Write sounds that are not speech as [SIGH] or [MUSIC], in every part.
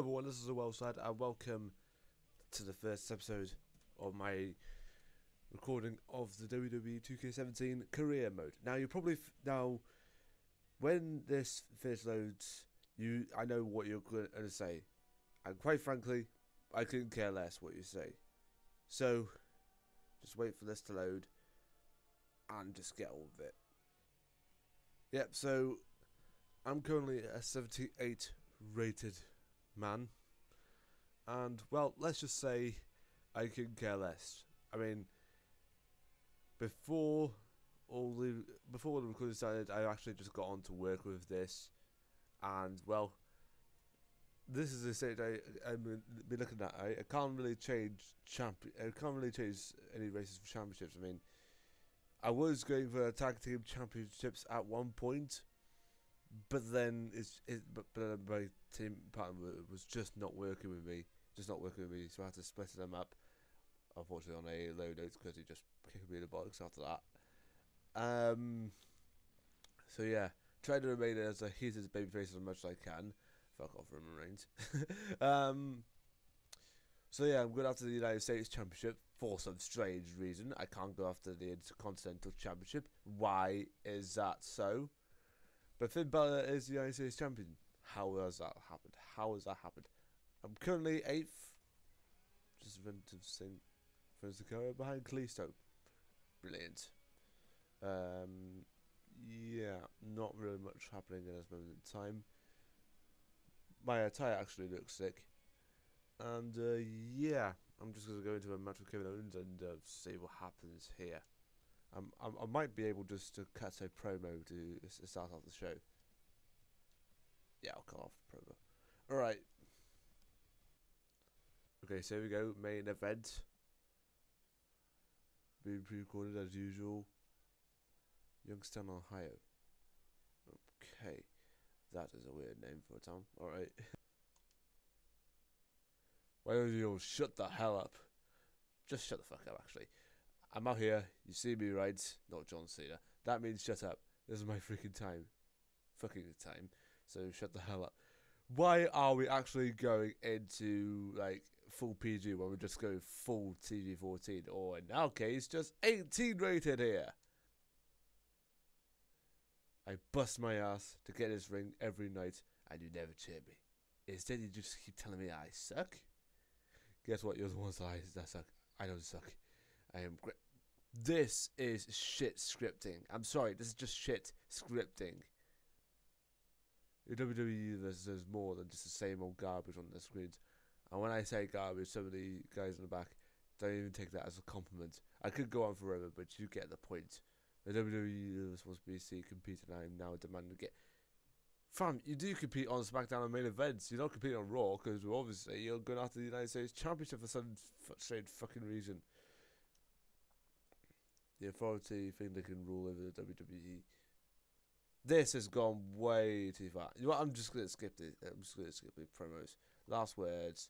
everyone, this is a Welsh Lad, and welcome to the first episode of my recording of the WWE 2K17 career mode. Now, you probably now when this first loads, you I know what you're going to say, and quite frankly, I couldn't care less what you say. So, just wait for this to load, and just get on with it. Yep. So, I'm currently a 78 rated man. And well, let's just say I can care less. I mean, before all the before the recording started, I actually just got on to work with this, and well, this is the stage I I've been looking at. I, I can't really change champ. I can't really change any races for championships. I mean, I was going for tag team championships at one point, but then it's it, but, but my team partner was just not working with me, just not working with me. So I had to split them up. Unfortunately, on a low note because he just kicked me in the box after that. Um. So yeah, try to remain as a heated babyface as much as I can. Fuck off, Roman Reigns. [LAUGHS] um. So yeah, I'm going after the United States Championship for some strange reason. I can't go after the Intercontinental Championship. Why is that so? But Finn Balor is the United States champion. How has that happened? How has that happened? I'm currently eighth. Just inventive thing. First the career behind Kalisto. Brilliant. Um, yeah, not really much happening in this moment in time. My attire actually looks sick. And uh, yeah, I'm just going to go into a match with Kevin Owens and uh, see what happens here. Um, I, I might be able just to cut a promo to start off the show. Yeah, I'll cut off promo. Alright. Okay, so here we go. Main event. Being pre recorded as usual. Youngstown, Ohio. Okay. That is a weird name for a town. Alright. [LAUGHS] Why don't you all shut the hell up? Just shut the fuck up, actually. I'm out here. You see me, right? Not John Cena. That means shut up. This is my freaking time. Fucking time. So shut the hell up. Why are we actually going into like full PG when we're just going full TV 14 or in our case just 18 rated here? I bust my ass to get this ring every night and you never cheer me. Instead you just keep telling me I suck. Guess what? You're the ones that, I, that suck. I don't suck. I am great. This is shit scripting. I'm sorry, this is just shit scripting. The WWE universe is more than just the same old garbage on the screens. And when I say garbage, some of the guys in the back don't even take that as a compliment. I could go on forever, but you get the point. The WWE universe wants BC compete, and I am now demanding to get. Fam, you do compete on SmackDown and main events. You don't compete on Raw because obviously you're going after the United States Championship for some strange fucking reason. The authority think they can rule over the WWE. This has gone way too far. You know what? I'm just gonna skip it. I'm just gonna skip the promos. Last words.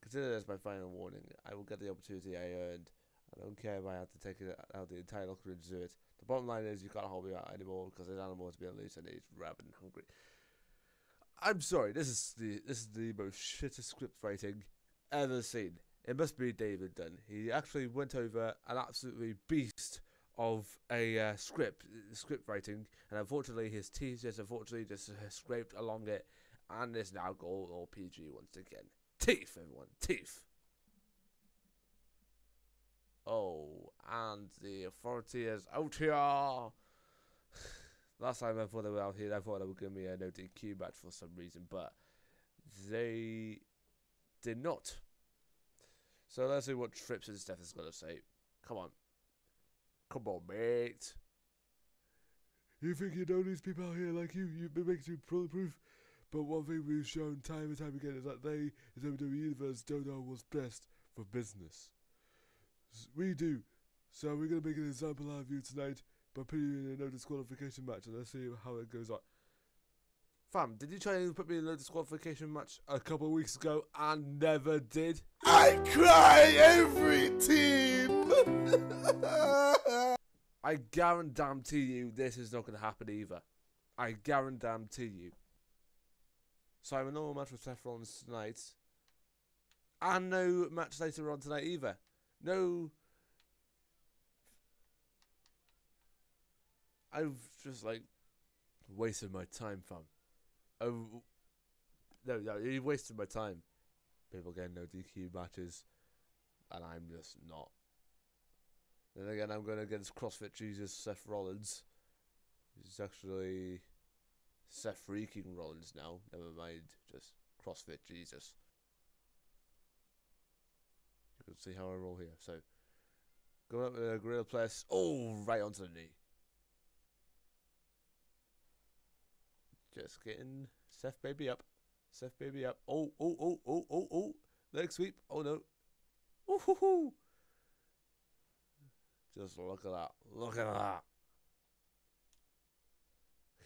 Consider this my final warning. I will get the opportunity I earned. I don't care if I have to take it out the entire locker room to do it. The bottom line is you can't hold me out anymore because this animal is being loose and he's rabid and hungry. I'm sorry. This is the this is the most shittest script writing ever seen. It must be David Dunn. He actually went over an absolutely beast of a uh, script script writing, and unfortunately his teeth just unfortunately just scraped along it, and is now gold or PG once again. Teeth, everyone, teeth. Oh, and the authority is out here. [SIGHS] Last time I thought they were out here, I thought they would give me a no DQ match for some reason, but they did not. So let's see what Trips and Steph is gonna say. Come on. Come on, mate. You think you know these people out here like you, you've been making bulletproof? But one thing we've shown time and time again is that they, the WWE Universe, don't know what's best for business. We do. So we're going to make an example out of you tonight by putting you in a no disqualification match and let's see how it goes on. Fam, did you try and put me in a no disqualification match a couple of weeks ago and never did? I cry every team. [LAUGHS] I guarantee you this is not going to happen either. I guarantee you. So I'm a normal match with Seth Rollins tonight. And no match later on tonight either. No. I've just like wasted my time, fam. Oh, no, no, you wasted my time. People getting no DQ matches, and I'm just not. Then again, I'm going against CrossFit Jesus Seth Rollins. He's actually Seth freaking Rollins now. Never mind, just CrossFit Jesus. You can see how I roll here. So, going up with a gorilla press. Oh, right onto the knee. Just getting Seth baby up. Seth baby up. Oh, oh, oh, oh, oh, oh. Leg sweep. Oh no. Ooh, hoo, hoo. Just look at that. Look at that.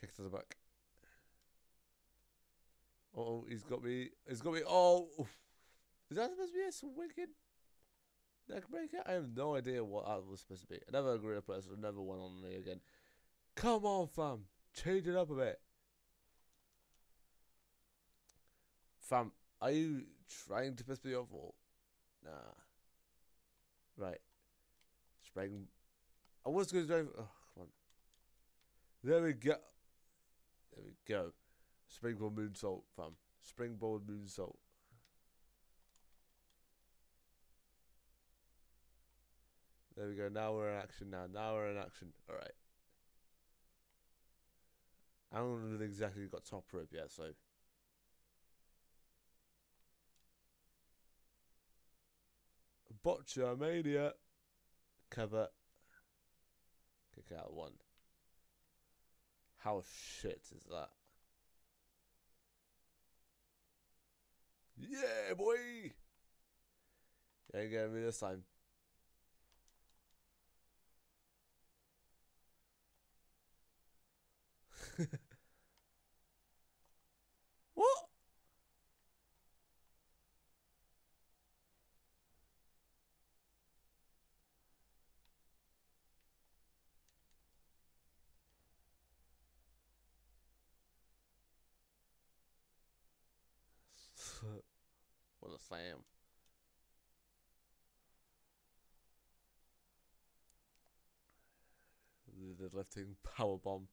Kick to the back. Oh, he's got me. He's got me. Oh, is that supposed to be a wicked neck breaker? I have no idea what that was supposed to be. Another gorilla press. Another one on me again. Come on, fam. Change it up a bit. Fam, are you trying to piss me off or nah? Right. Spring. I was going to drive. Oh, come on. There we go. There we go. Springboard moonsault, fam. Springboard moonsault. There we go. Now we're in action. Now, now we're in action. All right. I don't know exactly got top rope yet, so. Botchamania. Cover. Kick out one. How shit is that? Yeah, boy! You ain't getting me this time. [LAUGHS] what? Slam. The lifting [LAUGHS] power bomb.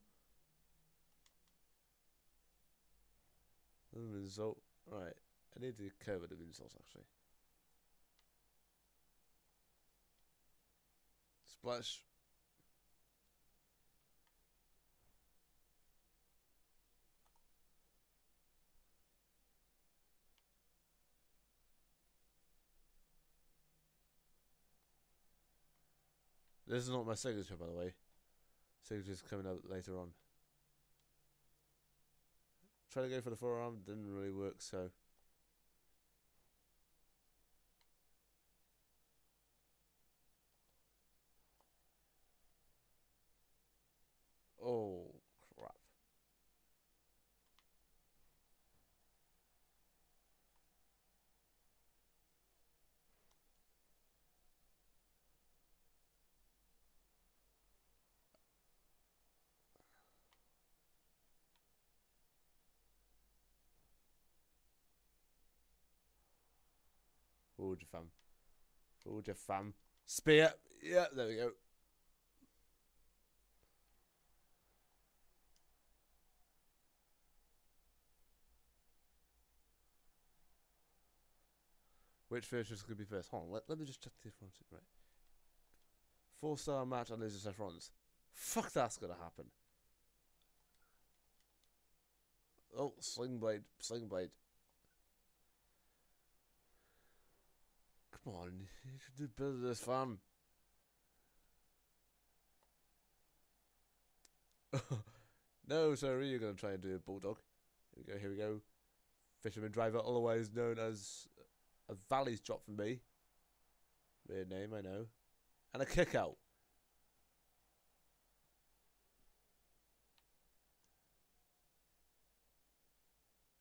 The result. Right. I need to cover the insults actually. Splash. This is not my signature, by the way. Signature's coming out later on. Trying to go for the forearm didn't really work, so. Oh, Forward your fam. Forward your fam. Spear. Yeah, there we go. Which finish is going to be first? Hold on, let, let me just check the difference. Right. Four star match loses Seth Rollins. Fuck, that's going to happen. Oh, Sling Blade. Sling Blade. Come on, you should do better this, fam. no, sorry, you're going to try and do a bulldog. Here we go, here we go. Fisherman driver, otherwise known as uh, a valley's drop from me. Weird name, I know. And a kick out.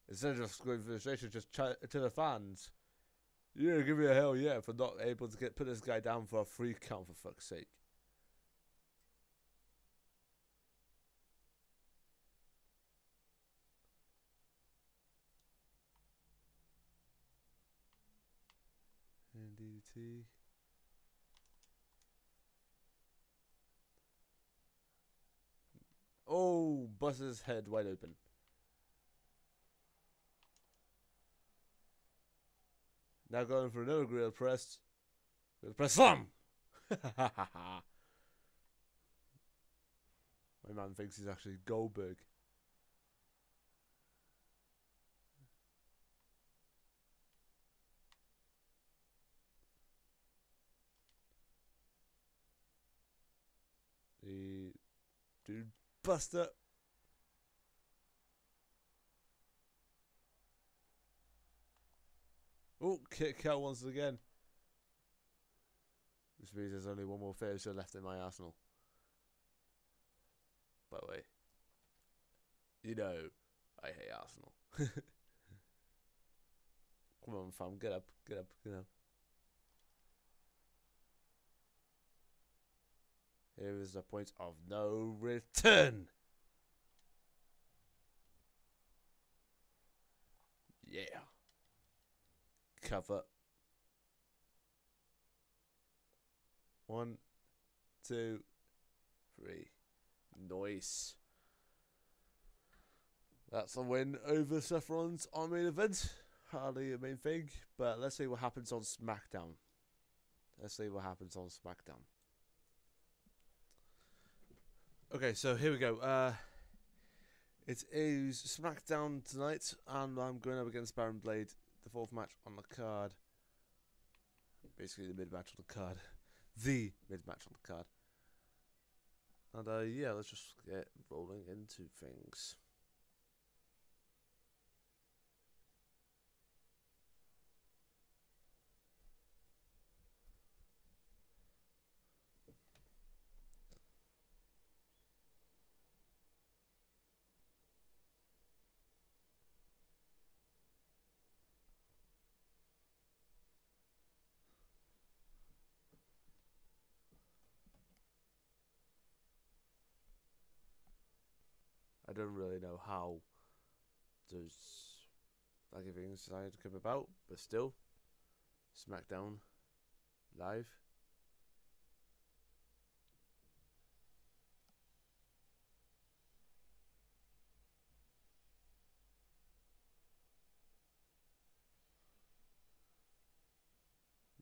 Instead of just going for the station, just to the fans. Yeah, give me a hell yeah for not able to get put this guy down for a free count for fuck's sake. And DDT. Oh, bust his head wide open. Now going for another grill press. Grill press slam! [LAUGHS] My man thinks he's actually Goldberg. The dude Buster. Oh, kick out once again. Which means there's only one more finisher left in my arsenal. By the way, you know, I hate Arsenal. [LAUGHS] Come on, fam, get up, get up, get up. Here is the point of no return. Yeah. Cover. One, two, three. Nice. That's a win over Seth Rollins on main event. Hardly a main thing, but let's see what happens on SmackDown. Let's see what happens on SmackDown. Okay, so here we go. Uh, it is SmackDown tonight, and I'm going up against Baron Blade, the fourth match on the card. Basically, the mid match on the card. [LAUGHS] The mid match on the card. And uh, yeah, let's just get rolling into things. I don't really know how those things decided to come about, but still, SmackDown live.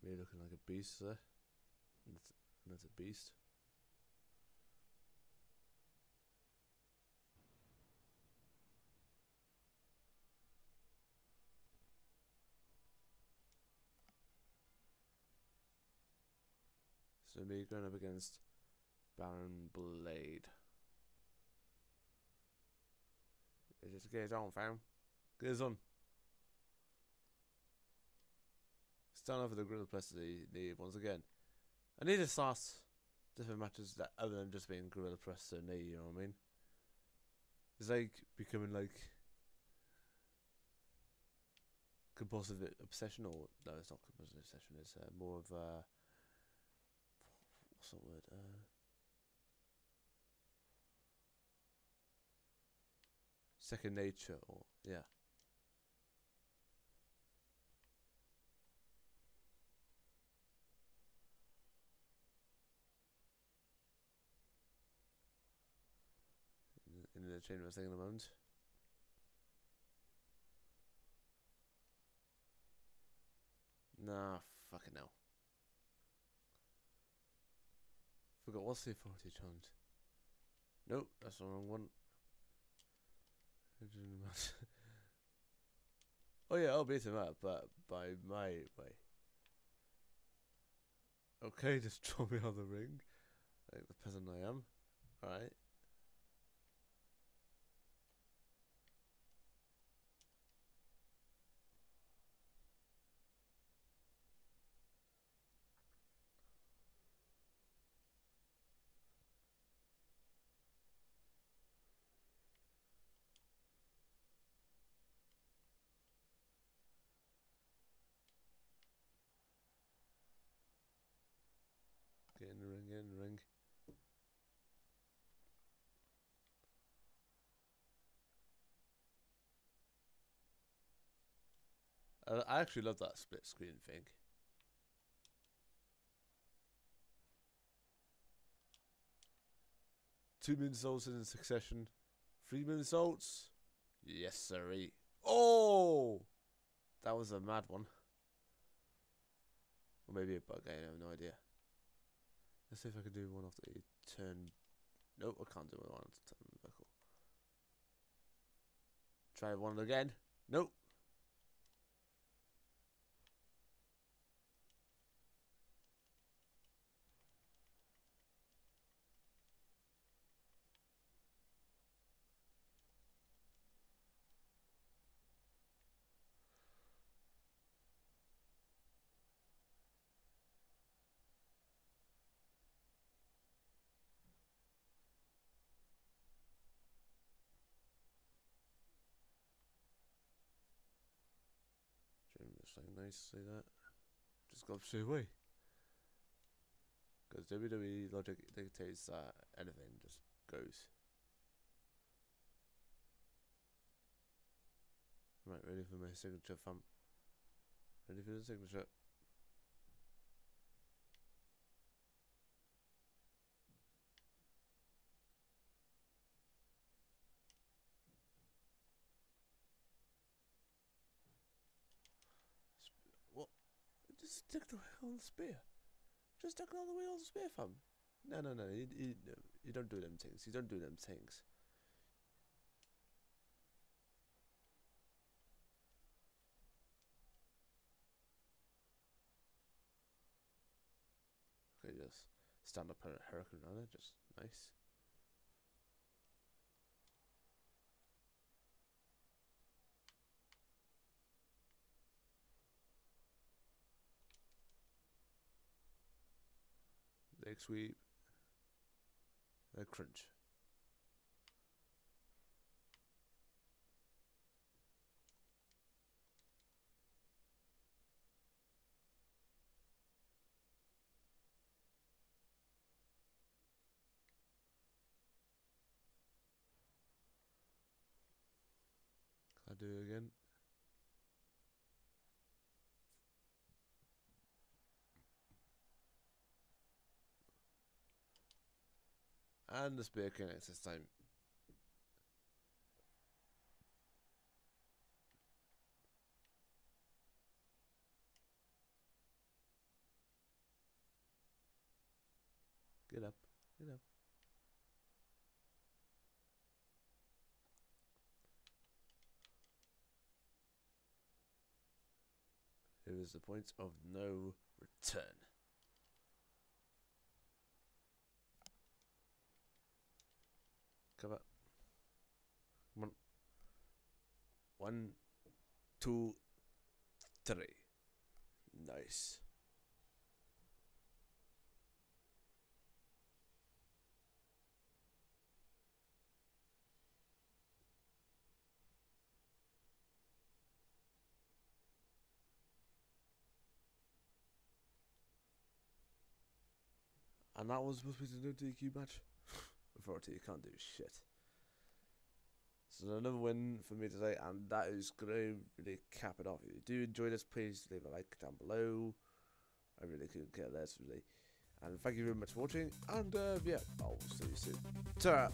Me looking like a beast there. And it's a beast. So me going up against Baron Blade. Just get it on, fam. Get it on. Starting off with the Gorilla Press knee once again. I need to start different matches that other than just being Gorilla Press to knee, you know what I mean? It's like becoming like compulsive obsession or no it's not compulsive obsession, it's uh, more of uh what's that word? Uh, second nature, or yeah. In, in the chain of thing at the moment. Nah, fucking hell. Forgot what's the authority challenge? Nope, that's the wrong one. [LAUGHS] oh yeah, I'll beat him up, but by my way. Okay, [LAUGHS] just draw me on the ring, like the peasant I am. All ring. I actually love that split screen thing. Two moonsaults in succession. Three moonsaults. Yes, sirree. Oh! That was a mad one. Or maybe a bug, I have no idea. Let's see if I can do one off the turn. Nope, I can't do one off the turn. Try one again. Nope. Like nice to say that. Just go straight away. Because WWE logic dictates that anything just goes. Right, ready for my signature fam. Ready for the signature. Sp- What? Just stick the way on the spear. Just stick all the way on the spear, fam. No, no, no. You, you, no, you don't do them things. You don't do them things. Okay, just stand up on a hurricane runner. Just nice. Leg sweep. Leg crunch. I do it again? And the spear connects this time. Get up, get up. Here is the point of no return. Come on. One, two, three. Nice. And that was supposed to be the no DQ match. [LAUGHS] Authority, you can't do shit. So another win for me today, and that is going to really cap it off. If you do enjoy this, please leave a like down below. I really couldn't care less, really. And thank you very much for watching, and uh, yeah, I'll see you soon. ta